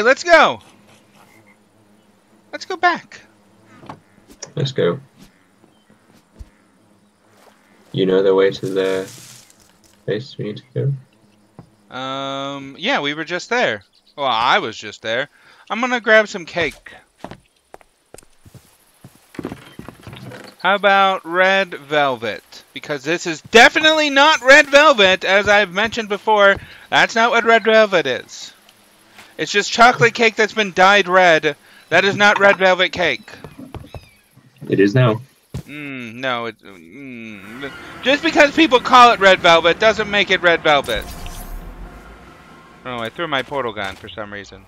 Let's go. Let's go back. Let's go. You know the way to the place we need to go? Um, yeah, we were just there. Well, I was just there. I'm gonna grab some cake. How about red velvet? Because this is definitely not red velvet, as I've mentioned before. That's not what red velvet is. It's just chocolate cake that's been dyed red. That is not red velvet cake. It is now. Mm, no, it, mm, just because people call it red velvet doesn't make it red velvet. Oh, I threw my portal gun for some reason.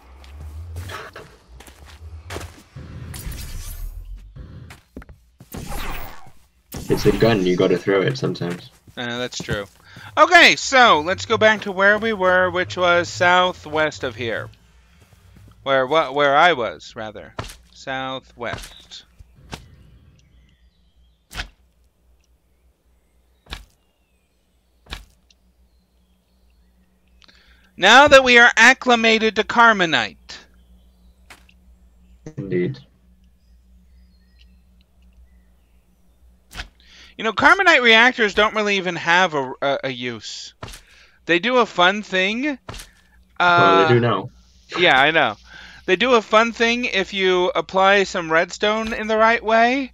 It's a gun, you gotta throw it sometimes. Uh, that's true. Okay, so let's go back to where we were, which was southwest of here. Where what where I was, rather. Southwest. Now that we are acclimated to Carminite. Indeed. You know, Carminite reactors don't really even have a, a, a use. They do a fun thing. Uh, well, they do now. Yeah, I know. They do a fun thing if you apply some redstone in the right way,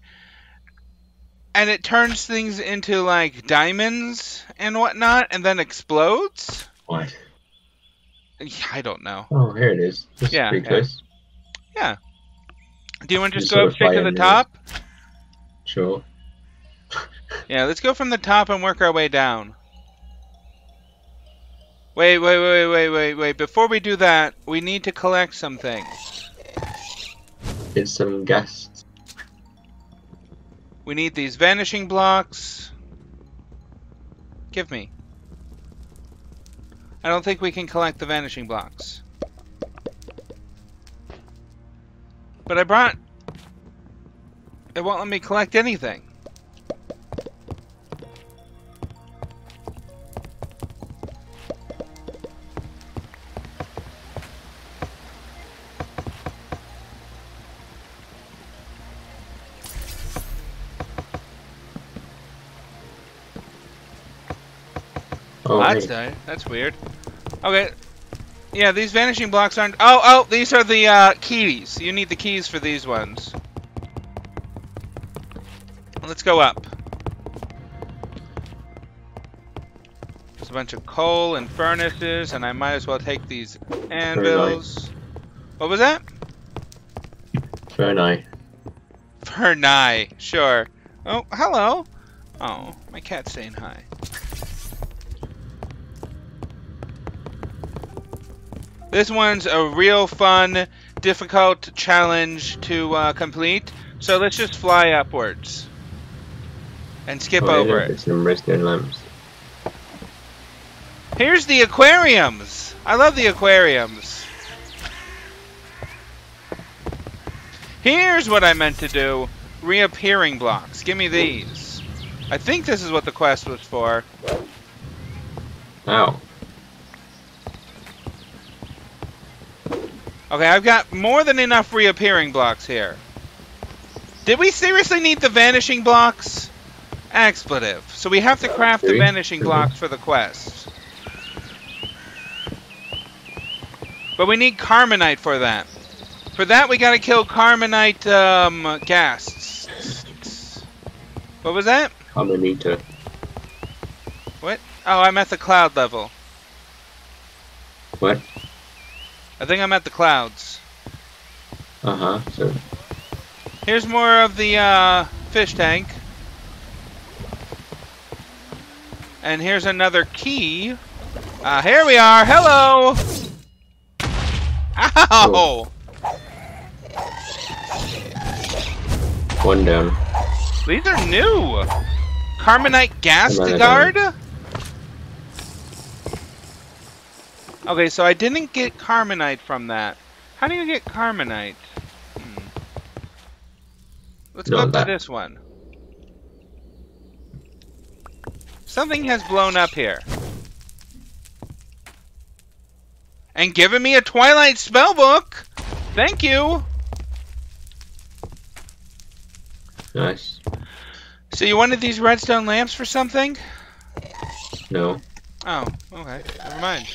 and it turns things into like diamonds and whatnot, and then explodes. What? I don't know. Oh, here it is. This yeah, is yeah. yeah. Do you want to just go up straight to the top? Sure. Yeah, let's go from the top and work our way down. Wait, wait, wait, wait, wait, wait. Before we do that, we need to collect some things. Get some guests. We need these vanishing blocks. Give me. I don't think we can collect the vanishing blocks. But I brought... It won't let me collect anything. That's weird. Okay. Yeah, these vanishing blocks aren't... Oh, oh, these are the uh, keys. You need the keys for these ones. Let's go up. There's a bunch of coal and furnaces, and I might as well take these anvils. What was that? Fernai. Fernai, sure. Oh, hello. Oh, my cat's saying hi. This one's a real fun, difficult challenge to uh, complete. So let's just fly upwards. And skip oh, over it. Some redstone lamps. Here's the aquariums! I love the aquariums. Here's what I meant to do. Reappearing blocks. Give me these. I think this is what the quest was for. Ow. Okay, I've got more than enough reappearing blocks here. Did we seriously need the vanishing blocks? Expletive. So we have to craft the vanishing blocks for the quest. But we need Carminite for that. For that, we gotta kill Carminite um, ghasts. What was that? Carminita. What? Oh, I'm at the cloud level. What? I think I'm at the clouds. Uh-huh, so... Here's more of the uh, fish tank. And here's another key. Uh, here we are. Hello! Ow! One down. These are new. Carminite Ghastguard? Okay, so I didn't get Carminite from that. How do you get Carminite? Hmm. Let's go up to this one. Something has blown up here. And giving me a Twilight spellbook. Thank you. Nice. So you wanted these redstone lamps for something? No. Oh, okay. Never mind.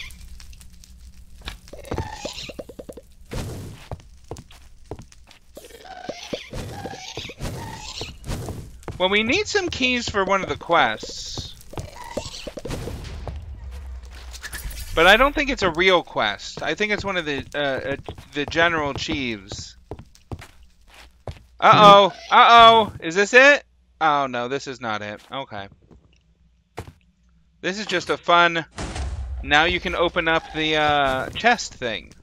Well, we need some keys for one of the quests. But I don't think it's a real quest. I think it's one of the uh, uh, the General Chiefs. Uh-oh. Uh-oh. Is this it? Oh, no, this is not it. Okay. This is just a fun... Now you can open up the uh, chest thing.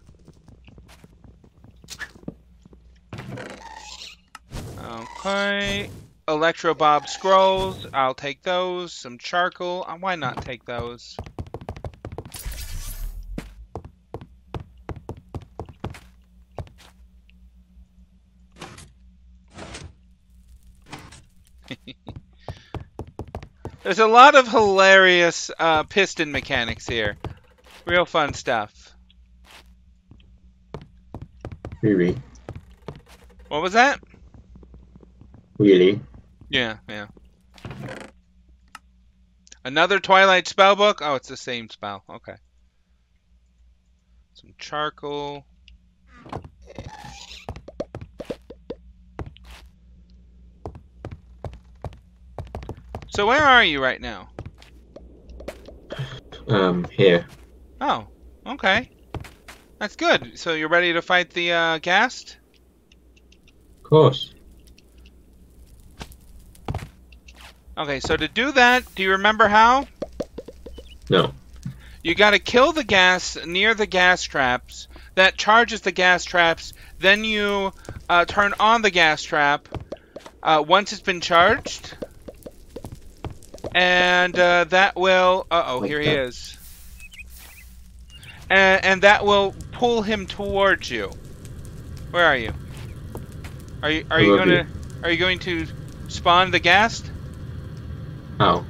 Okay. Electro Bob scrolls. I'll take those. Some charcoal. Uh, why not take those? There's a lot of hilarious uh, piston mechanics here. Real fun stuff. Really? What was that? Really? Yeah, yeah. Another Twilight spellbook? Oh, it's the same spell. Okay. Some charcoal. So where are you right now? Um, here. Oh, okay. That's good. So you're ready to fight the uh, Ghast? Of course. Okay, so to do that, do you remember how? No. You gotta kill the ghast near the ghast traps. That charges the ghast traps. Then you uh, turn on the ghast trap uh, once it's been charged. And uh, that will... Uh-oh, Like here he is. And, and that will pull him towards you. Where are you? Are you are you gonna are you going to spawn the ghast How?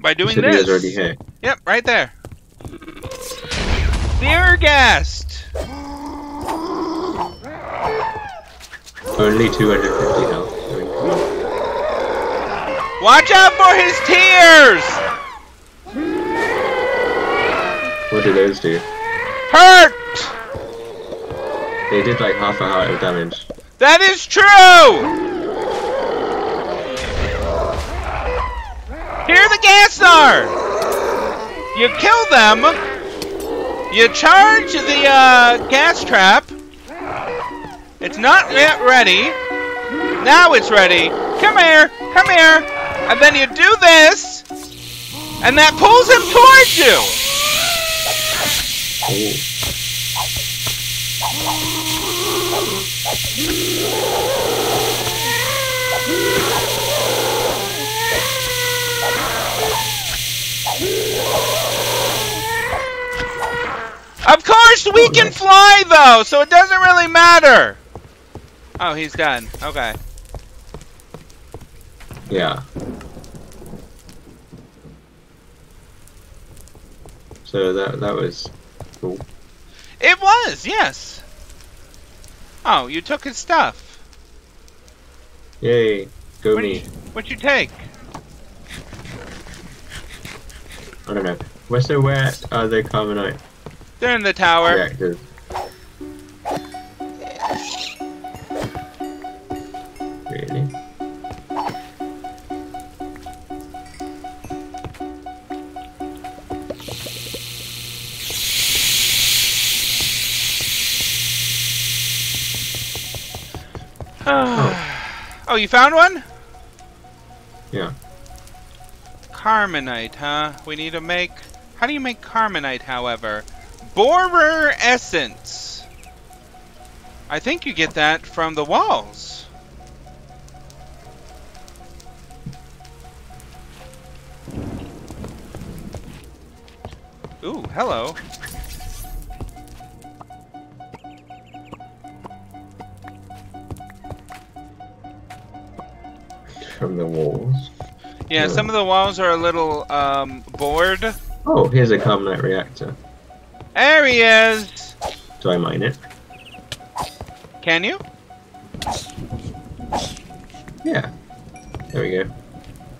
by You doing he this? was already here. Yep, right there. The ghast. Only 250 health. I mean, come on. Watch out for his tears! What do those do? Hurt! They did like half a heart of damage. That is true! Here the ghast are! You kill them, you charge the uh, ghast trap, it's not yet ready, now it's ready, come here, come here, and then you do this, and that pulls him towards you! Oh. Of course we can fly though, so it doesn't really matter. Oh, he's done. Okay. Yeah. So that that was cool. It was, yes. Oh, you took his stuff. Yay, go What me. you, what'd you take? I don't know. Where so where are the Carminite They're in the tower. reactors? Really? oh, you found one? Yeah. Carminite, huh? We need to make... How do you make Carminite, however? Borer Essence. I think you get that from the walls. Ooh, hello. From the walls. Yeah, Yeah. some of the walls are a little um, bored. Oh, here's a Carminite reactor. There he is! Do I mine it? Can you? Yeah. There we go.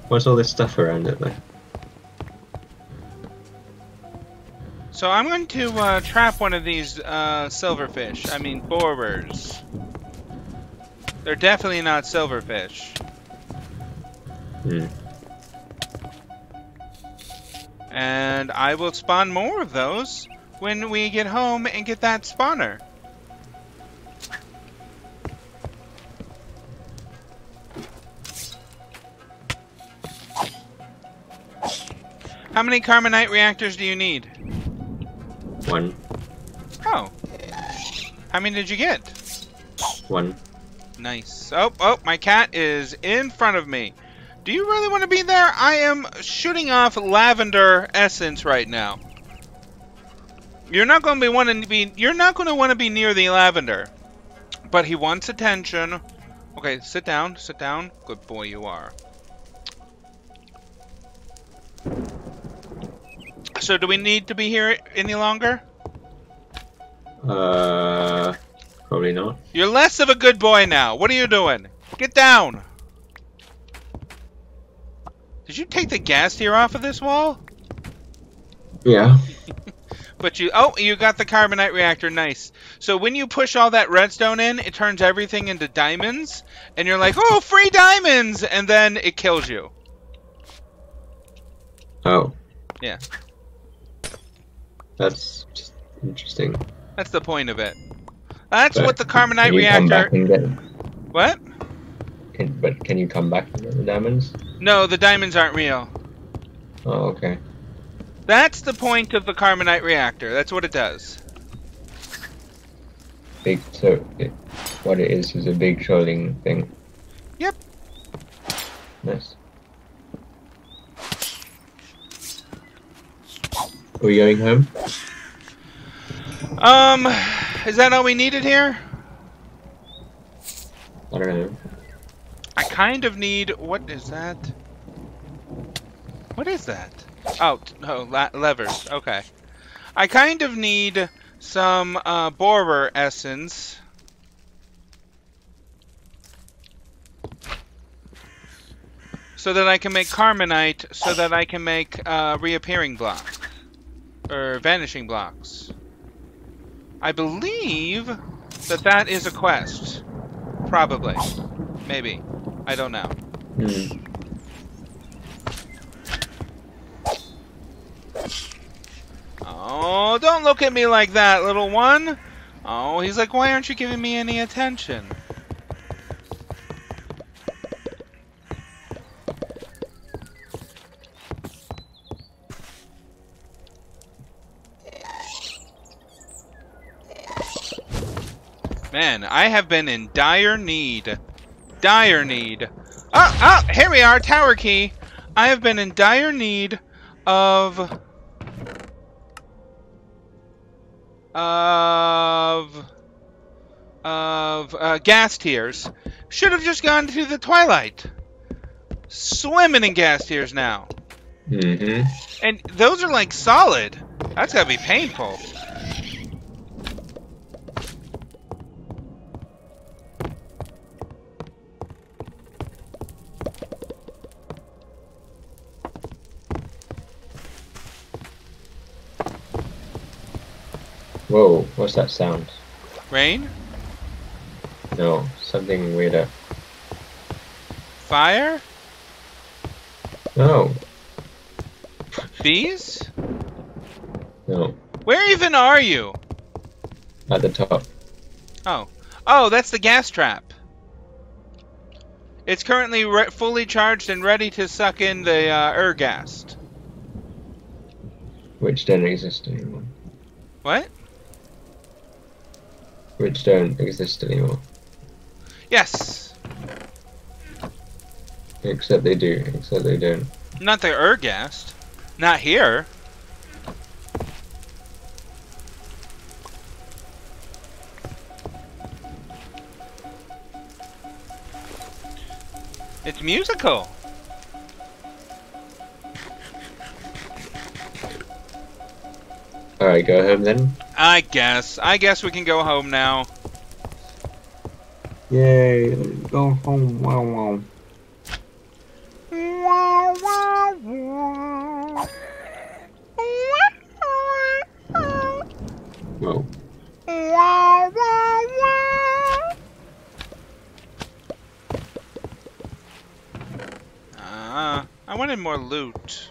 What's all this stuff around it though? So I'm going to uh, trap one of these uh, silverfish. I mean, borers. They're definitely not silverfish. Hmm. And I will spawn more of those when we get home and get that spawner. How many Carminite reactors do you need? One. Oh. How many did you get? One. Nice. Oh, oh, my cat is in front of me. Do you really want to be there? I am shooting off lavender essence right now. You're not going to be wanting to be. You're not going to want to be near the lavender. But he wants attention. Okay, sit down. Sit down. Good boy, you are. So, do we need to be here any longer? Uh, probably not. You're less of a good boy now. What are you doing? Get down. Did you take the ghast tear off of this wall? Yeah. But you, oh, you got the Carminite reactor, nice. So when you push all that redstone in, it turns everything into diamonds, and you're like, oh, free diamonds, and then it kills you. Oh. Yeah. That's just interesting. That's the point of it. That's But what the Carminite Can you come back reactor. What? Can, but can you come back and get the diamonds? No, the diamonds aren't real. Oh, okay. That's the point of the Carminite reactor. That's what it does. Big. So, it, what it is is a big trolling thing. Yep. Nice. Are we going home? Um, is that all we needed here? I don't know. I kind of need. What is that? What is that? Oh, no, la- levers. Okay. I kind of need some uh, borer essence. So that I can make Carminite, so that I can make uh, reappearing blocks. Or vanishing blocks. I believe that that is a quest. Probably. Maybe. I don't know. Hmm. Oh, don't look at me like that, little one. Oh, he's like, why aren't you giving me any attention? Man, I have been in dire need. Dire need. Oh, oh, here we are, tower key. I have been in dire need of of of uh, ghast tears Should have just gone to the twilight. Swimming in ghast tears now, Mm-hmm. and those are like solid. That's gotta be painful. Whoa, what's that sound? Rain, No, something weirder. fire, No, bees. no, Where even are you? at the top. Oh, oh, that's the ghast trap. It's currently re- fully charged and ready to suck in the uh, Ur-Ghast. Which don't exist anymore. What? Which don't exist anymore. Yes. Except they do, except they don't. Not the Ur-Ghast. Not here. It's musical. Alright, go home then. I guess. I guess we can go home now. Yay, go home. Wow, wow. Whoa. Uh, I wanted more loot.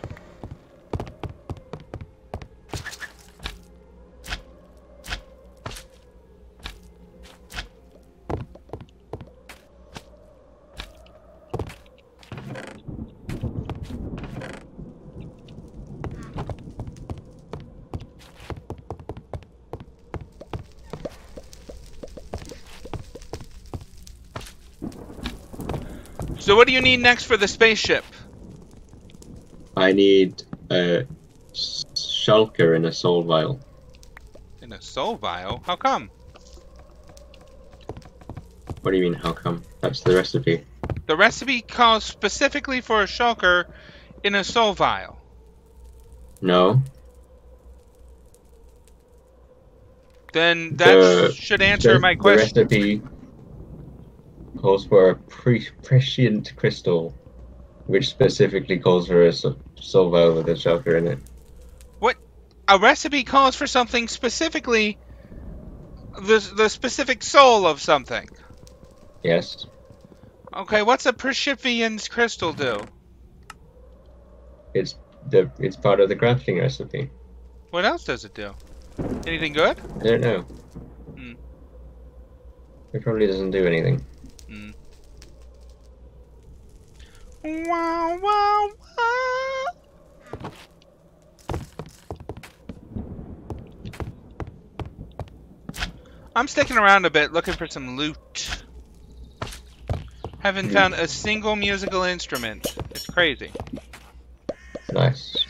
So what do you need next for the spaceship? I need a shulker and a soul vial. In a soul vial? How come? What do you mean, how come? That's the recipe. The recipe calls specifically for a shulker in a soul vial. No. Then that The- should answer the, my the question. recipe calls for a pre- prescient crystal, which specifically calls for a vial with a shulker in it. What? A recipe calls for something specifically the the specific soul of something. Yes. Okay, what's a Pershivian's crystal do? It's the it's part of the crafting recipe. What else does it do? Anything good? I don't know. Hmm. It probably doesn't do anything. Wow, wow, wow. I'm sticking around a bit looking for some loot. Haven't found a single musical instrument. It's crazy. Nice.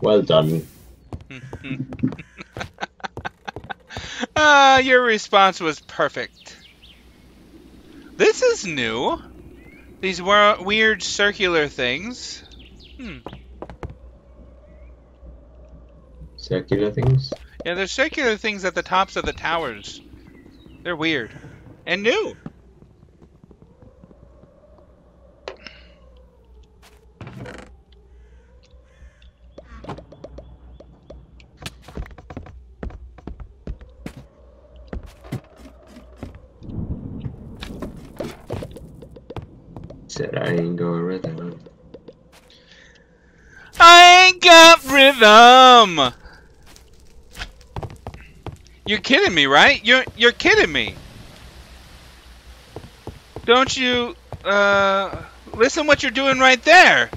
Well done. Ah, your response was perfect. This is new. These were weird circular things. Hmm. Circular things. Yeah, there's circular things at the tops of the towers. They're weird. And new. Said I ain't going rhythm. I ain't rhythm. You're kidding me, right? You're you're kidding me. Don't you uh listen what you're doing right there?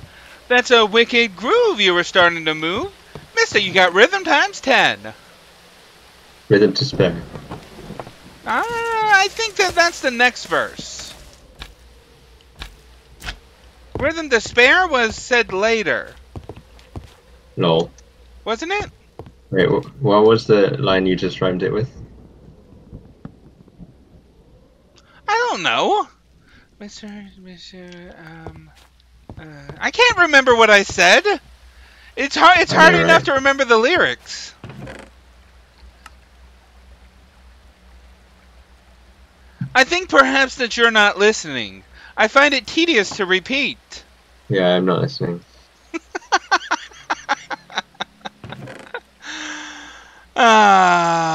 That's a wicked groove you were starting to move. Mister, you got rhythm times 10. Rhythm to spare. Ah, I think that that's the next verse. Rhythm to spare was said later, Lol. Wasn't it? Wait, what was the line you just rhymed it with? I don't know. Mr. Mr. Um, uh, I can't remember what I said. It's hard. It's hard enough right? to remember the lyrics. I think perhaps that you're not listening. I find it tedious to repeat. Yeah, I'm not listening.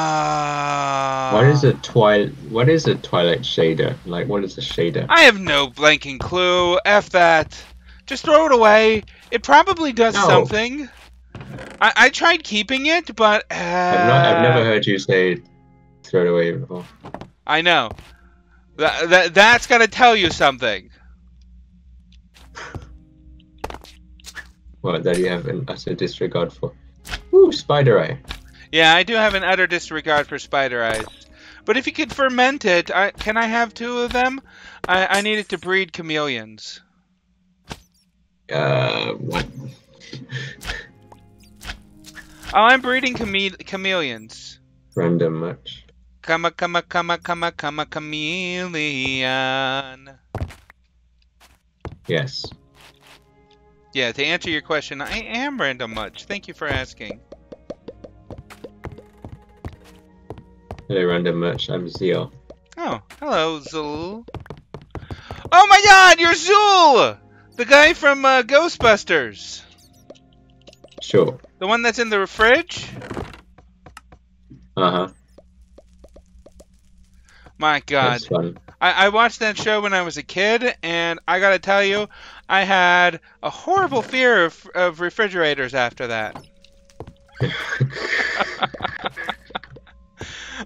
Ah. What is a twilight? What is a twilight shader? Like, what is a shader? I have no blanking clue. F that. Just throw it away. It probably does No. something. I, I tried keeping it, but uh, I've not. I've never heard you say throw it away before. I know. That, that that's got to tell you something. What that you have an utter disregard for? Ooh, spider eye. Yeah, I do have an utter disregard for spider eyes. But if you could ferment it, I, can I have two of them? I, I need it to breed chameleons. Uh, what? Oh, I'm breeding chame- chameleons. Random much. Come a come a come a come a come a chameleon. Yes. Yeah, to answer your question, I am random much. Thank you for asking. Hello, random merch. I'm Zio. Oh, hello, Zuul. Oh my god, you're Zuul! The guy from uh, Ghostbusters. Sure. The one that's in the fridge? Uh huh. My god. I, I watched that show when I was a kid, and I gotta tell you, I had a horrible fear of, of refrigerators after that.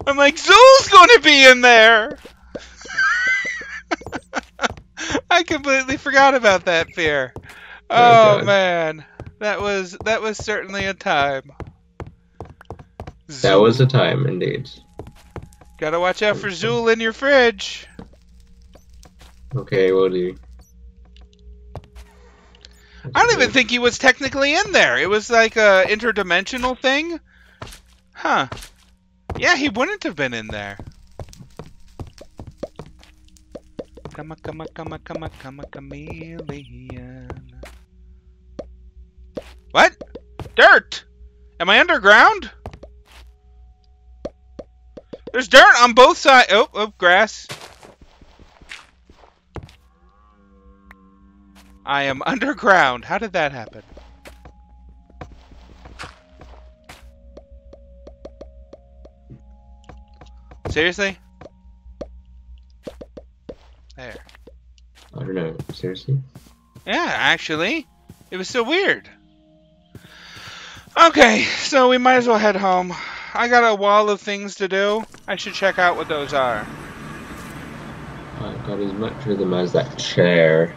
I'm like, Zuul's gonna be in there! I completely forgot about that fear. Oh man, that was that was certainly a time. that was a time, indeed. Gotta watch out for Zuul in your fridge. Okay, will do. I don't even think he was technically in there. It was like a interdimensional thing. Huh. Yeah, he wouldn't have been in there. Come on, come on, come on, come on, come on, chameleon. What? Dirt! Am I underground? There's dirt on both sides. Oh, oh, grass. I am underground. How did that happen? Seriously? There. I don't know. Seriously? Yeah, actually. It was so weird. Okay, so we might as well head home. I got a wall of things to do. I should check out what those are. I've got as much rhythm as that chair.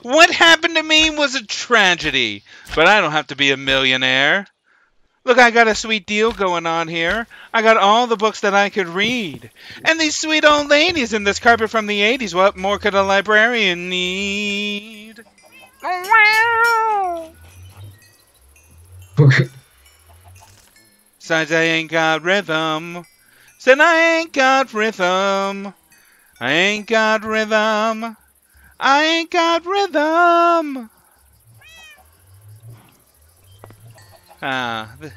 What happened to me was a tragedy, but I don't have to be a millionaire. Look, I got a sweet deal going on here. I got all the books that I could read. And these sweet old ladies in this carpet from the 80s. What more could a librarian need? Besides, I ain't got rhythm. Said I ain't got rhythm. I ain't got rhythm. I ain't got rhythm. Ah, th-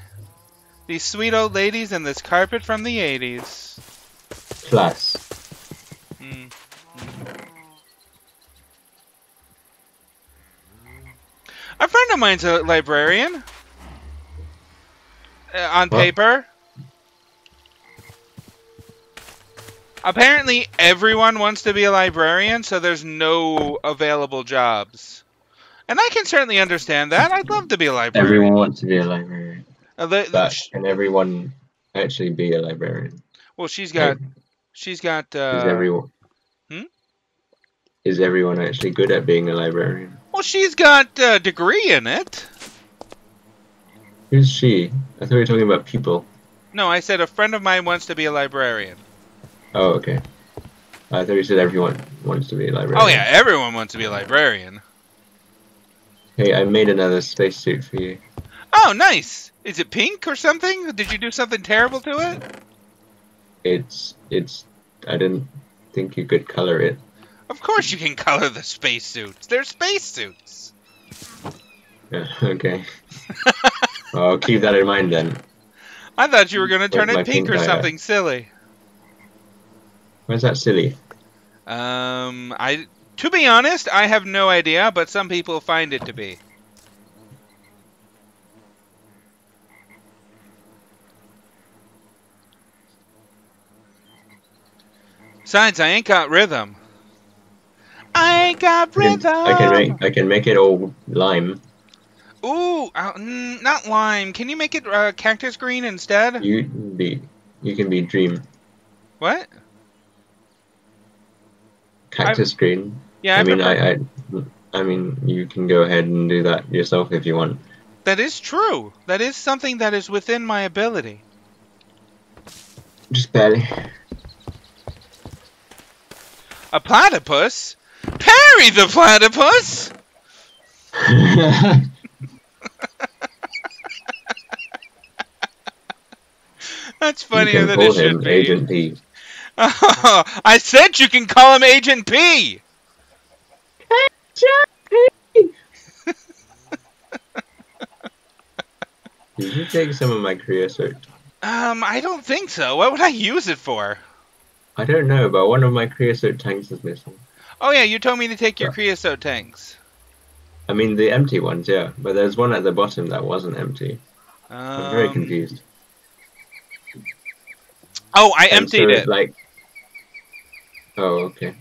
these sweet old ladies and this carpet from the 80s. Plus. Mm. A friend of mine's a librarian. Uh, on What? paper. Apparently, everyone wants to be a librarian, so there's no available jobs. And I can certainly understand that. I'd love to be a librarian. Everyone wants to be a librarian. Uh, the- But sh- can everyone actually be a librarian? well, she's got. She's got. Is Uh, everyone? hmm? Is everyone actually good at being a librarian? well, she's got a degree in it. Who's she? I thought we were talking about people. No, I said a friend of mine wants to be a librarian. Oh, okay. I thought you said everyone wants to be a librarian. Oh yeah, everyone wants to be a librarian. Hey, I made another spacesuit for you. Oh, nice. Is it pink or something? Did you do something terrible to it? It's it's. I didn't think you could color it. Of course you can color the spacesuits. They're spacesuits. Yeah, okay. well, I'll keep that in mind then. I thought you were gonna turn Where's it pink or pink eye? something silly. Why's that silly? Um, I to be honest, I have no idea, but some people find it to be. Besides, I ain't got rhythm. I ain't got rhythm. I can make I can make it all lime. Ooh, uh, not lime. Can you make it uh, cactus green instead? You can be you can be dream What? cactus green. Yeah, I, I, mean I, I I mean you can go ahead and do that yourself if you want. that is true. That is something that is within my ability. Just barely. A platypus? Perry the platypus? That's funnier than it should him be. Agent P. I said you can call him Agent P. Did you take some of my creosote? Um, I don't think so. What would I use it for? I don't know, but one of my creosote tanks is missing. Oh yeah, you told me to take your Yeah. creosote tanks. I mean, the empty ones, yeah, but there's one at the bottom that wasn't empty. I'm very Um, confused. oh, I And emptied so, it. Like, oh, okay.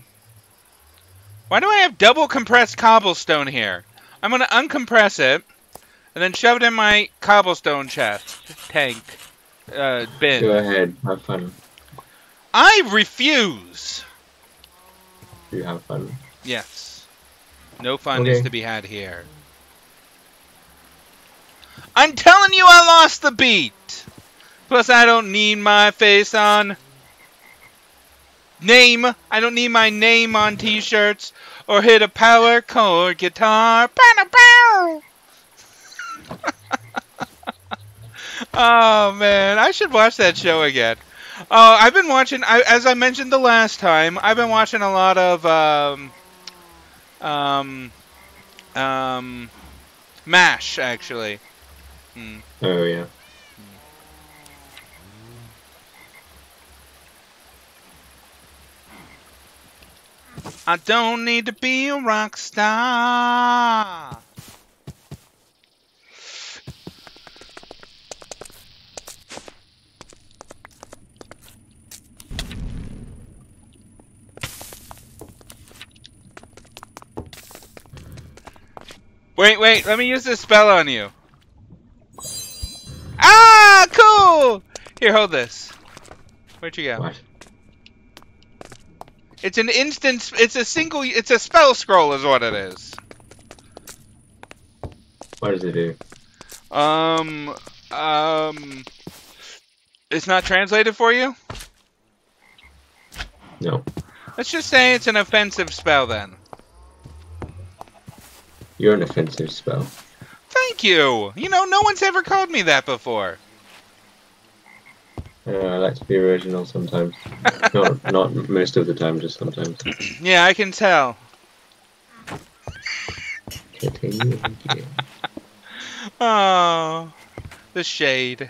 Why do I have double compressed cobblestone here? I'm gonna uncompress it, and then shove it in my cobblestone chest tank uh, bin. Go ahead, have fun. I refuse. Do you have fun. Yes. No fun is to be had here. I'm telling you I lost the beat! Plus I don't need my face on name. I don't need my name on t-shirts or hit a power chord guitar. Pow-pow-pow! oh man, I should watch that show again. Oh, I've been watching. I, as I mentioned the last time, I've been watching a lot of um, um, um, Mash actually. Hmm. Oh, yeah. I don't need to be a rock star. Wait, wait, let me use this spell on you. Ah, cool! Here, hold this. Where'd you go? What? It's an instance. It's a single. It's a spell scroll, is what it is. What does it do? Um, um, it's not translated for you. No. Let's just say it's an offensive spell then. You're an offensive spell. Thank you. You know, no one's ever called me that before. Uh, I like to be original sometimes. not, not most of the time, just sometimes. Yeah, I can tell. Continue. Oh, the shade.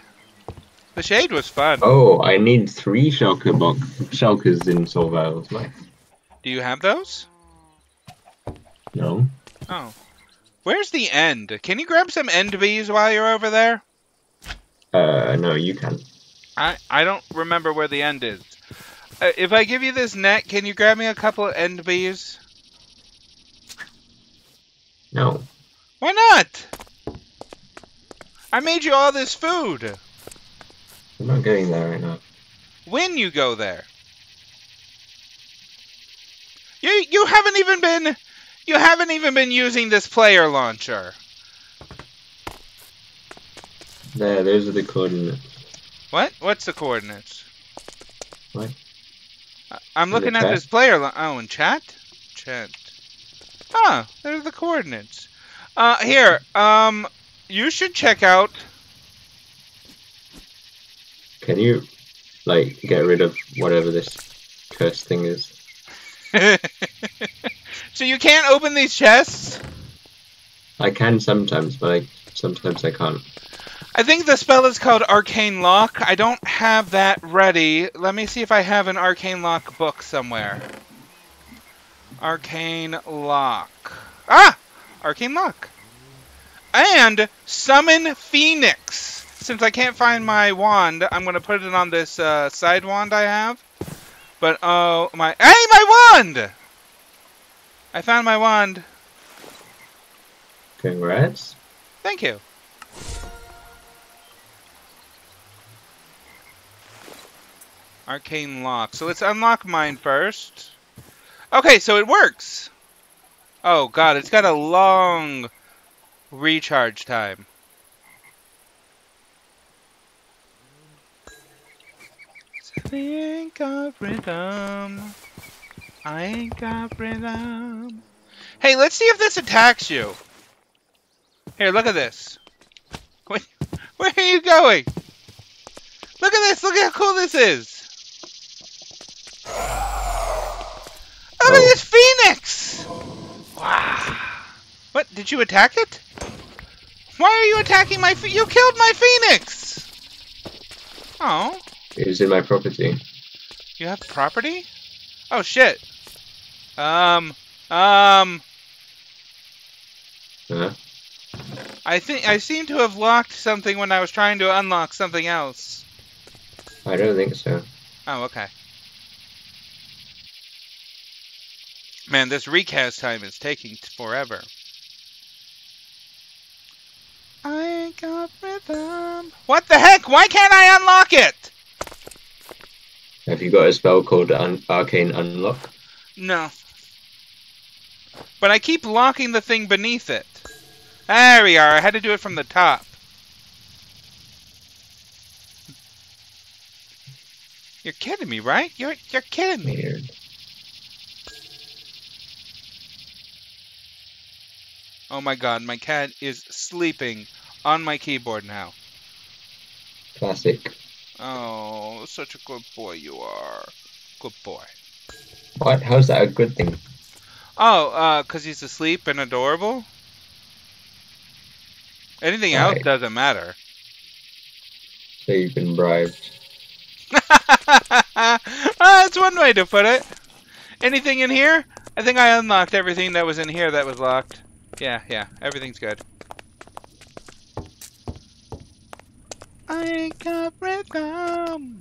The shade was fun. Oh, I need three shulker box shulkers in Soul Vials. Nice. Do you have those? No. Oh. Where's the end? Can you grab some end bees while you're over there? Uh, no, you can. I, I don't remember where the end is. Uh, if I give you this net, can you grab me a couple of end bees? No. Why not? I made you all this food. I'm not getting there right now. When you go there. You you haven't even been you haven't even been using this player launcher. There, those are the coordinates. What? What's the coordinates? What? I'm In looking at chat? this player. Oh, in chat. Chat. Ah, there's the coordinates. Uh, here. Um, you should check out. Can you, like, get rid of whatever this cursed thing is? so you can't open these chests. I can sometimes, but I sometimes I can't. I think the spell is called Arcane Lock. I don't have that ready. Let me see if I have an Arcane Lock book somewhere. Arcane Lock. Ah! Arcane Lock. And Summon Phoenix. Since I can't find my wand, I'm going to put it on this uh, side wand I have. But, oh, my... Hey, my wand! I found my wand. Congrats. Thank you. Arcane lock. So let's unlock mine first. Okay, so it works. Oh god, it's got a long recharge time. Ain't got rhythm. I ain't got rhythm. Hey, let's see if this attacks you. Here, look at this. Wait, where are you going? Look at this. Look at how cool this is. Look at Oh. this phoenix. Wow. What? Did you attack it? Why are you attacking my? Phe- you killed my phoenix. Oh, It was in my property. you have property? Oh shit. Um, um, Huh? I think I seem to have locked something when I was trying to unlock something else. I don't think so. Oh, okay. Man, this recast time is taking forever. I got rhythm. What the heck? Why can't I unlock it? Have you got a spell called Un- Arcane Unlock? No. But I keep locking the thing beneath it. There we are. I had to do it from the top. You're kidding me, right? You're you're kidding me. Weird. Oh my god, my cat is sleeping on my keyboard now. Classic. Oh, such a good boy you are. Good boy. What? How's that a good thing? Oh, uh, cause he's asleep and adorable? Anything else Right. doesn't matter. So you've been bribed. Ah, That's one way to put it. Anything in here? I think I unlocked everything that was in here that was locked. Yeah, yeah, everything's good. I got rhythm.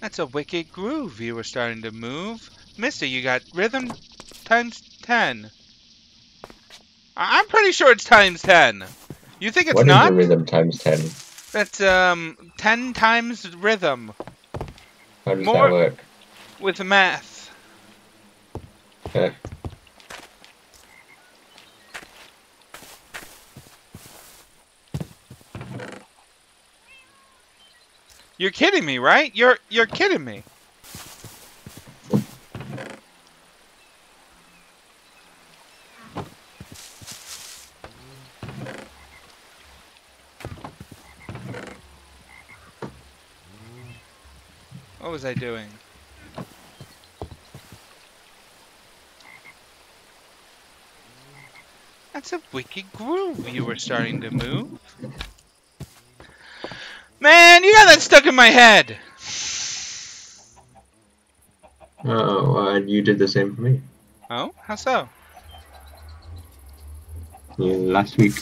That's a wicked groove you were starting to move. Mister, you got rhythm times 10. I- I'm pretty sure it's times 10. You think it's What is not? the rhythm times 10? That's um ten times rhythm How does More- that work? with math. Uh, You're kidding me, right? You're you're kidding me. Was I doing? That's a wicked groove you were starting to move. Man, you got that stuck in my head. oh, and uh, you did the same for me. Oh, how so? Yeah, last week.